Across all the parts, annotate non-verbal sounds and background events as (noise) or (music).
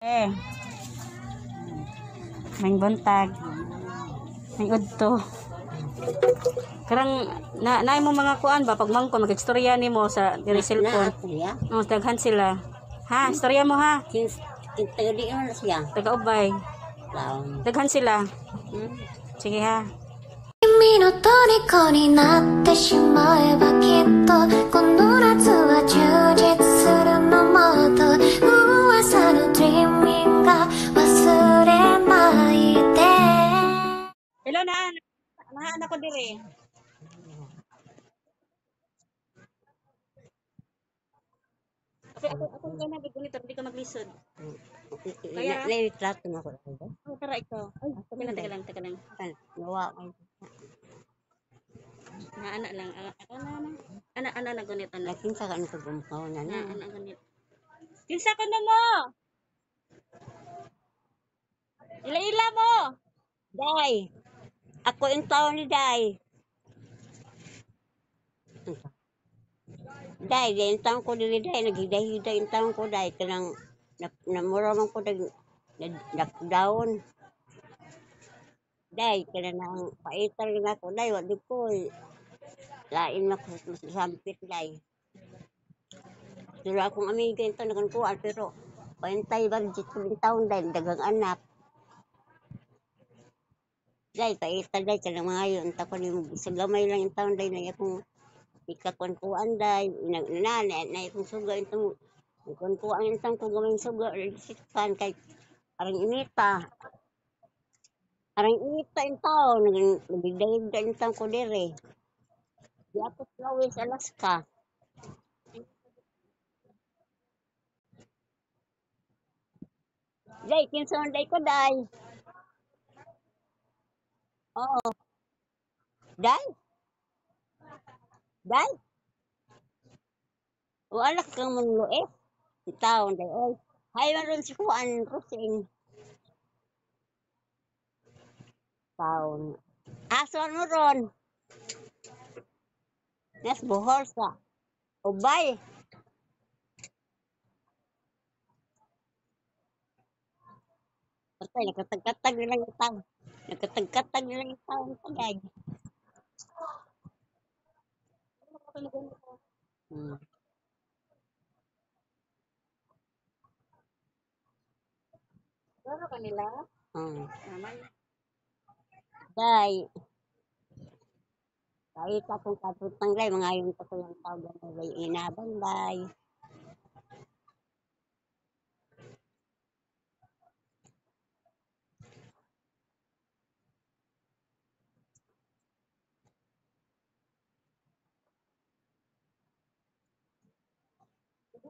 Eh. May buntag. May udto. Karang na naay mo mga kuan ba pag mangko mag-istorya nimo sa diri Na cellphone. ako ya. Oh, daghan sila. Ha, istorya mo ha. Kins interi na siya. Taga ubay. Laon. Daghan sila. Hmm. Sige ha. 君の虜になってしまえばきっとこの夏は充実するのもっと Hello na. Nahaan ako diri. Ako ako ako ka na ganito, hindi ka maglisod. Kaya- Kaya na-retrato na ako. Oh, tara ikaw. Ay, teka lang, teka lang, teka lang. Nawa ko. Na ana lang. Ana ana ana. Ana ana na ganito na. Laking sa kanito gumkaw na Na na. ana ganito. Kinsa ko na mo? Ila-ila mo. Day! Ako yung tao ni Day. Day, day, yung taon ko dili Day. Naghiday-hiday yung taon ko Day. Kanang, na- namura man ko nag, nakdown. Day, kana nang paital na ako. Day, wadi ko. Lain na ko sampit Day. Dula akong amiga yung taon nakankuan. Pero, pahintay budget ko yung taon Day. Dagang anak. Day, paital day, kanang mga yun. Tako ni sa gamay lang yung taon day na akong ikakunkuan day. Na, na, na, na akong suga itong kunkuan yung taon ko gamay suga. Sikan kay arang inita. Arang inita yung taon. Nagdayag yung taon ko dire. Di ako Flowers, Alaska. Day, kinsa day ko day. Oo. Day? Day? Wala kang manluit. Taon day. Oy. Hay maron si Kuan Rosing. Taon. Ason mo ron. Nas buhol sa. Ubay. Patay, nakatag-katag na lang yung taon. Nakatag-katag na lang yung taon. Tagay. Hmm. Pero kanila, Hmm. naman. Day. Kahit akong katutang day, mga yung katulong tawag na day, inabang day.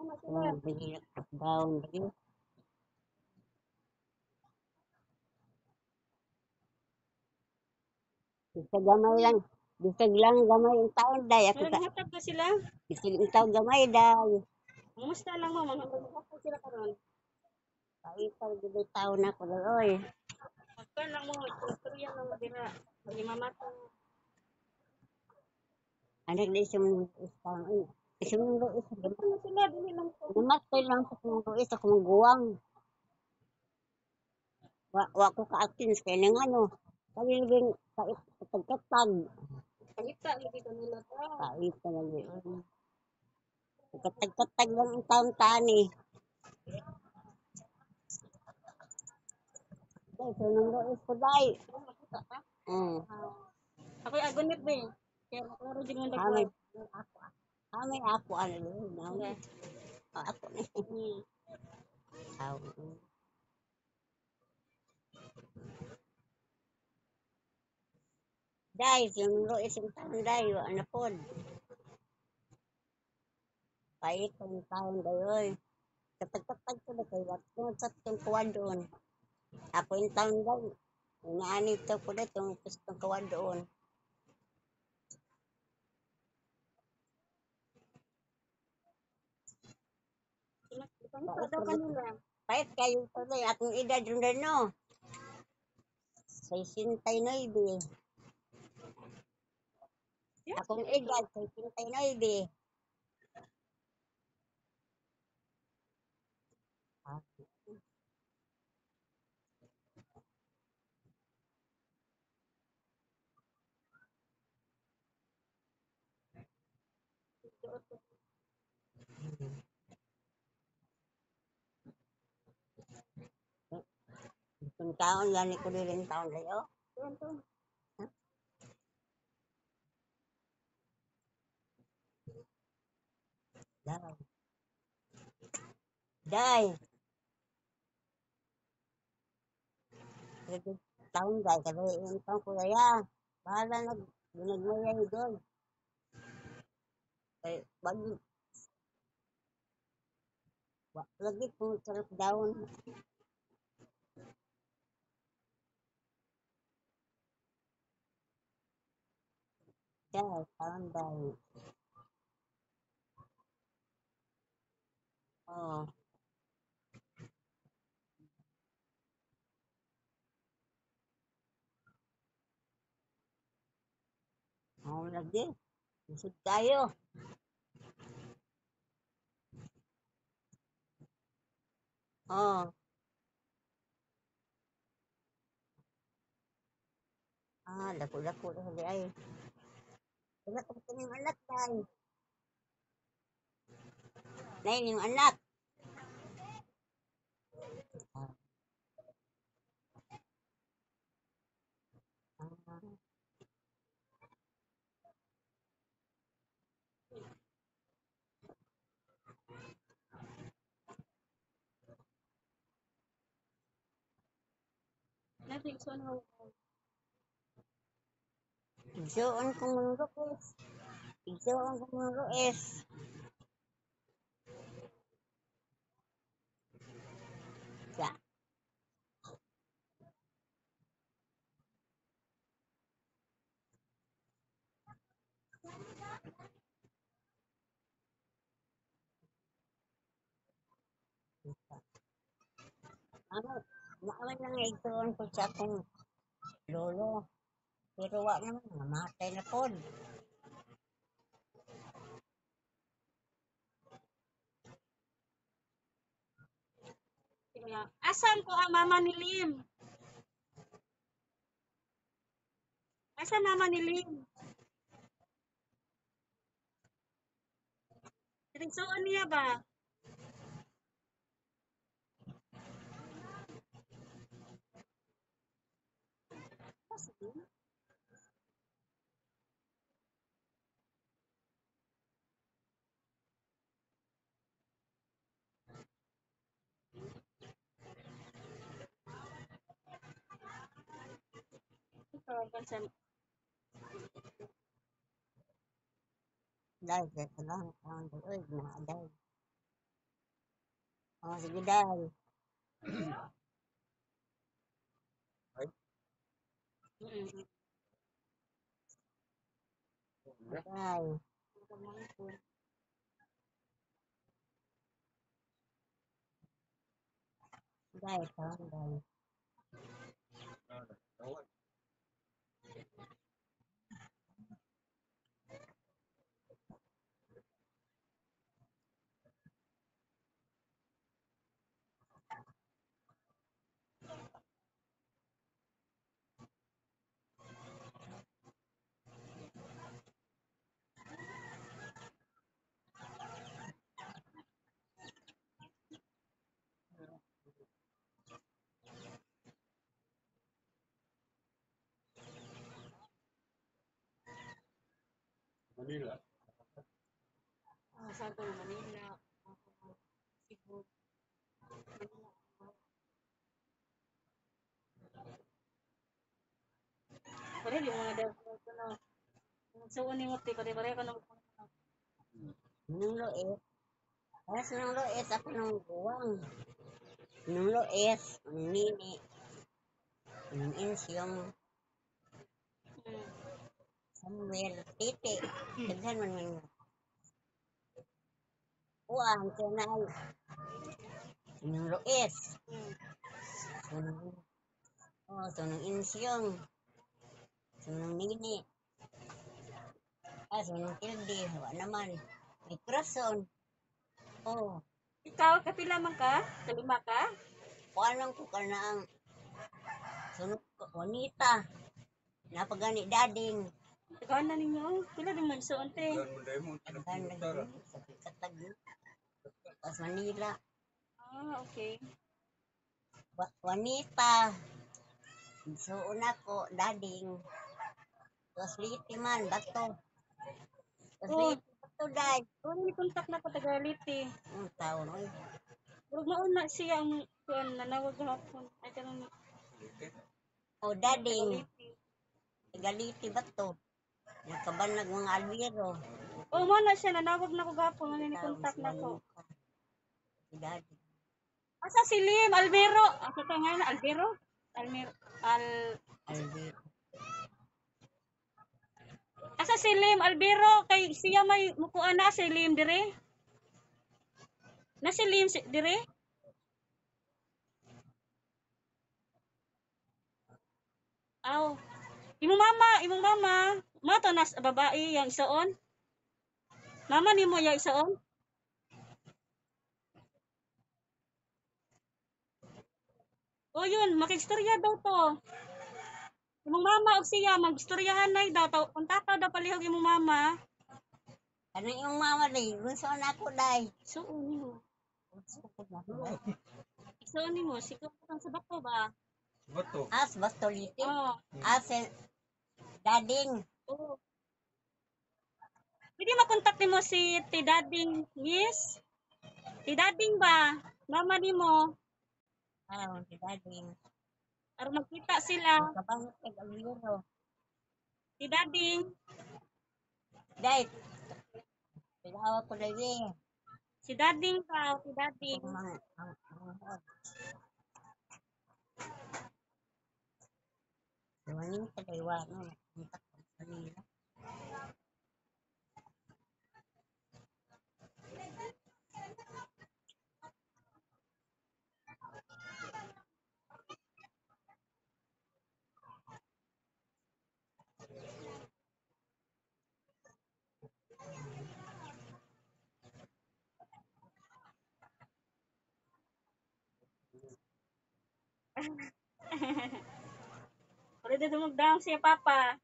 Oh, bigyan down day. Bisag gamay lang. Bisag lang gamay yung taon day. Ako ta, nahatag na sila. bisag yung taon gamay day. Kumusta lang mo, mga nahatag sila karon. Ang gabay taon ako day. Oy. Pagka lang mo, istorya lang mo dira. Hindi mamata. Anak na isang taon. Ay, isang mundo isa. Ano sila, dili lang ko. Namatay lang sa mundo isa kung guwang. Wa, wa ko ka-actin kaya nang ano. Kalilibing katag-katag. Pangita, lagi ka nila ta. Kahit talaga yun. Katag-katag lang ang taon tani. Day, so nang doon ko? Mm. Ako yung agonit ba eh. Kaya maklaro din yung Kami, dagway. ako, kami ako, ano yun? Okay. Ah, Ako na. Hmm. Aw. Day, yung lo isang taon day, wa na pod. Pait ang taon day, oy. Katag-katag ko na kay wat ko sa tong kuwan doon. Ako yung taon day. Inaani to ko na tong pustong kuwan doon. Pangita daw kanila. Pait kayo to day, akong edad rin din no. 69. Akong edad, 69. Kung taon, gani ko din taon tuwan. Ha? Day. Day. Kasi taon day, kasi yung taon ko kaya. Bahala nag, ginagmaya yun doon. Kaya, bagi. Wa- Lagi kung sarap daon. Day, taon day. Oo. Oo, lagi. Busog tayo. Oo. Ah, lako-lako na sabi ay. Wala ko pa yung anak day. Nay, yung anak. Ah. Ah. Nothing, so ano? Igsoon ko mga rues. Igsoon ko mga rues. Ya. Ano, maaman lang igsoon ko sa akong lolo. Pero wa naman, namatay na pod. Asan ko ang mama ni Lim? Asan mama ni Lim? Tinsuon niya ba? Ito, kansan. Dahil sa talang taon ko, uy, na dahil. Oh, sige dahil. Mm-mm. Dahil. Dahil, taon dahil. Ah, sa ko Manila. ah, Cebu. Pare, di mo na daw ko no. So, ni mo ti pare pare ko no. Nung loes. Tapos nung loes, ako nung buwang. Nung loes, ang nini. Yung ins, yung Samuel Tite. Daghan man man. Uang, siya na ay. Nung loes. Mm. So, nung, oh, so nung ins yung. So nung nini. Ah, so nung tilde. Wala naman. May krason. Oh. Ikaw kapila man ka? Kalima ka? Paano ko ka na ang sunod ko, Juanita. Napagani dading. Gana ninyo. Pila din man suon te. Ang ganda sa katag. Tapos Manila. Ah, okay. Wa- Juanita. So, una ko, dading. Tapos liti man, bato. Tapos Oh. liti, bato, dad. Oh, ni kontak na ko tagaliti. Ang taon, oy. Pero mauna siya ang kuan nanawag hapon. Ay kanang O, dading. Galiti, bato. Nakabanag mga albiro. Oh, mo na siya nanawag na ko gapon ano ni kontak na ko. Daddy. Asa si Lim Alvero? Asa ka nga Alvero? Almir Al Albiro. Asa si Lim Alvero kay siya may mukuan na si Lim dire? Na si Lim si, dire? Aw. Imong mama, imong mama. Mato nas babae yang isaon. Mama nimo yang isaon? O yun, makigstorya daw to. Imong mama og siya magstoryahan nay daw taw kontakta daw palihog imong mama. Ano yung mama day? Gusto na ako day. Suon nimo. Suon nimo sikap kang sa bato ba? Bato. As, basto liti. Oh. As, eh, dading. Oo. Pwede makontak nimo si Tidading, Miss? Tidading ba? Mama nimo. Ah, si dading. Aron magkita sila. Kabangot kay albiro. Tidading. Day. Pilawa ko eh. Si Dading ka, si Dading. Ang mga, ang, ang, ang, Iwanin ka day wa, no? Ang takot sa nila. Pwede dumugdaong siya, Papa.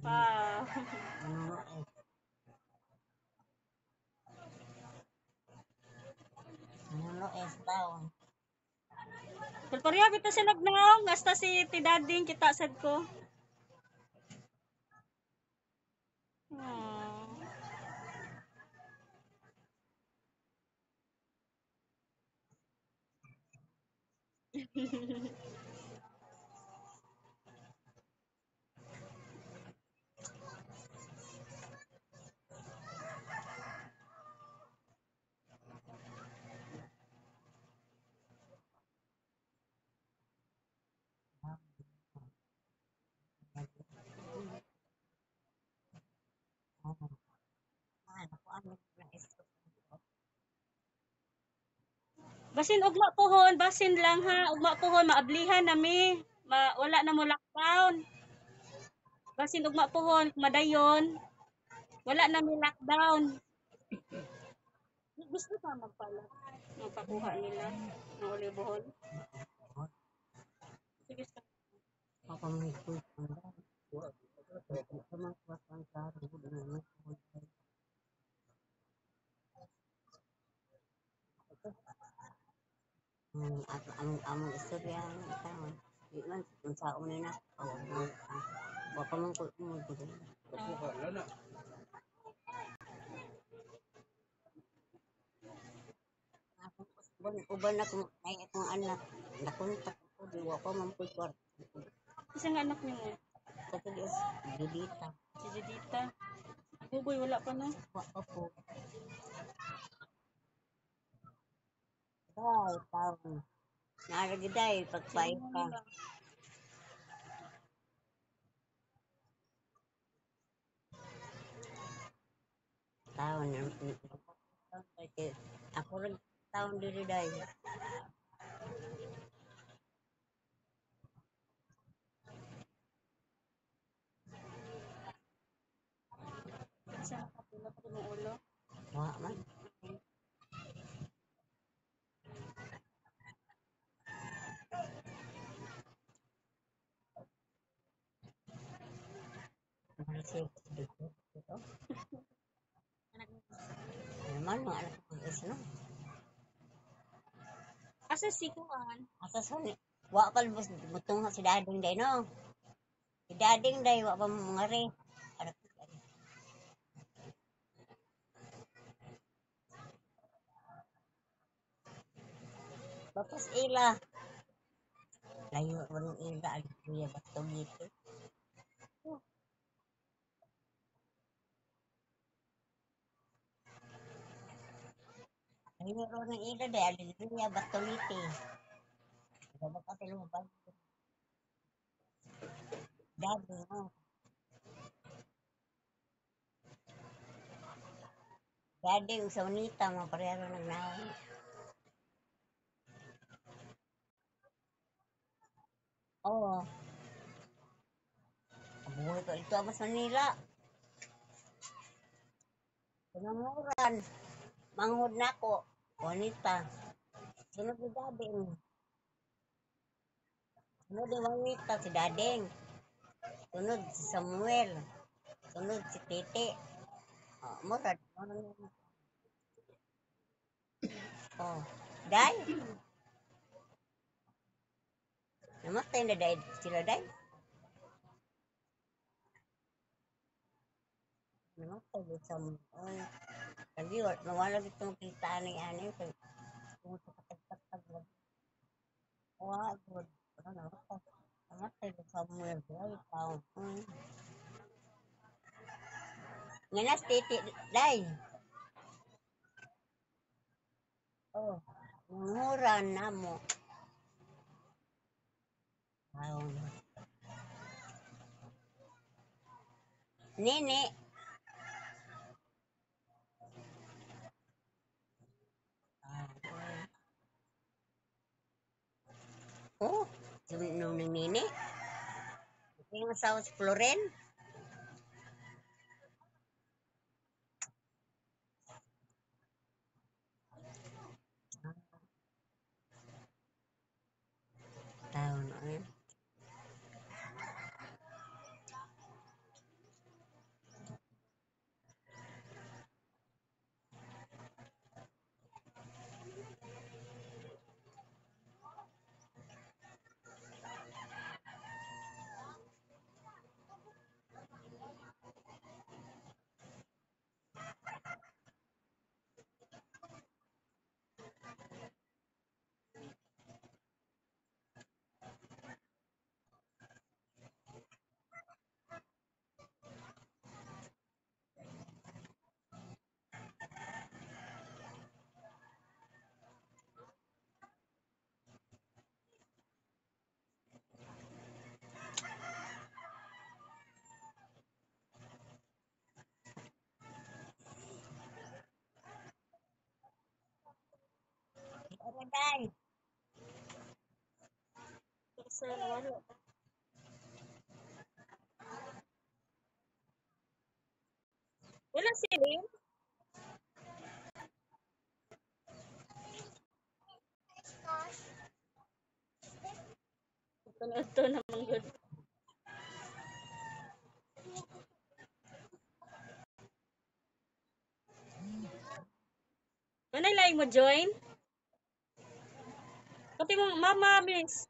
Wow. Ano eh, (laughs) daw. Pagparya bito si Nagnaong, hasta si Tidading kita sad ko. Ah, naku, ano na ito. Basin ugma pohon, basin lang ha. Ugma pohon, maablihan nami. Ma, wala na mo lockdown. Basin ugma pohon, madayon. Wala na mi lockdown. Gusto ka magpala. Magpakuha nila ng ulibohon. Sige, sa may kulit Hmm, at ang among istorya ang tawon. Di man kung sa una na. Oh, wa pa man ko mo na. Uban uban na kung ay akong anak. Nakontak ko di wa pa man po kwart. Isang anak niyo mo, Sa tigas Judita. si Judita. Buboy, wala pa na. Wa pa po. Ay, tawon. Naragiday pagpay ka. Tawon Ako rin tawon diri day. Isang kapila pa ng ulo. Wa man. Siya? Dito. Dito. Naman, mga anak ko is no? Asa si Kuan? Asa sa ni? Wa pa lubos butong si dading day no? Si dading day wa pa mga re. Anak ko. Tapos ila. Layo ko ng ila. Alit kuya bato dito. Ko ng ila day. Alit kuya bato dito. Diba ka sila mabag? Dado, no? Dadi, yung sa unita, mga pareharo nagnaon. Oo. Abuhay ko ito ako sa Manila. Pinanguran. Manghod na ako. Bonita. Sunod ni Dading. Sunod ni Juanita, si Dading. Sunod si Samuel. Sunod si Tete. Oh, murad. Murad. Oh. Day. Namatay na day. Sila day. Namatay na sa oh. Kasi wa- nawala itong kita ni Ani. Kaya kung sa katagpatag lang. Wa, good. Ano namatay. Namatay na Samuel. Day. Tao. Hmm. Nga na, titi, day. Oh, nguran na mo. Wow. Nene. Oh, nung ng nene. Ito yung asawa si Floren. Tao na yun. Ano day? Sa wala. Wala si Lim? Ito to naman good. Manay laing mo join? Pati mo mama, miss.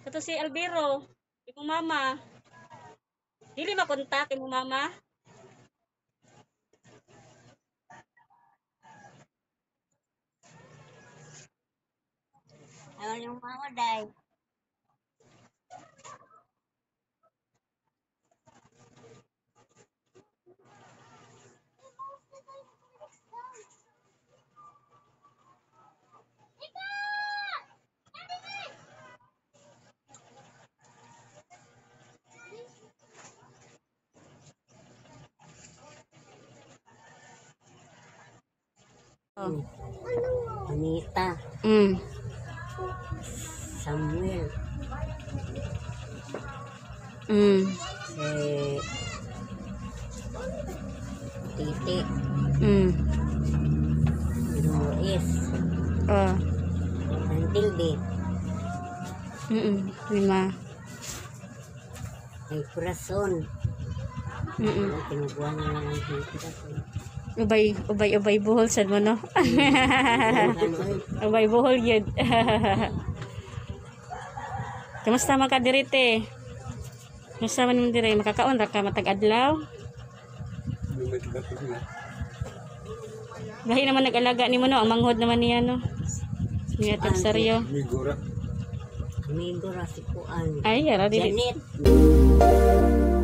Kato si Albiro. Imong mama. Dili makontak imong mama. Ano yung mama day? Oh. Anita, Mm. Samuel, Mm. si Titi, Mm. Luis, Oh. Antilde, Mm. Lima. may Corazon, Mm-mm. Kinukuha na lang ang ko. Ubay, ubay, ubay buhol sad mo no. (laughs) Ubay buhol yun. (laughs) Kamusta man ka diri te? Kamusta man mo diri? Makakaon ra ka matag adlaw? Gahi naman nag-alaga ni mo no, ang manghod naman niya no. Niya tag saryo. Migura. amigo ra si Kuan. Ay, yara dili. Janet.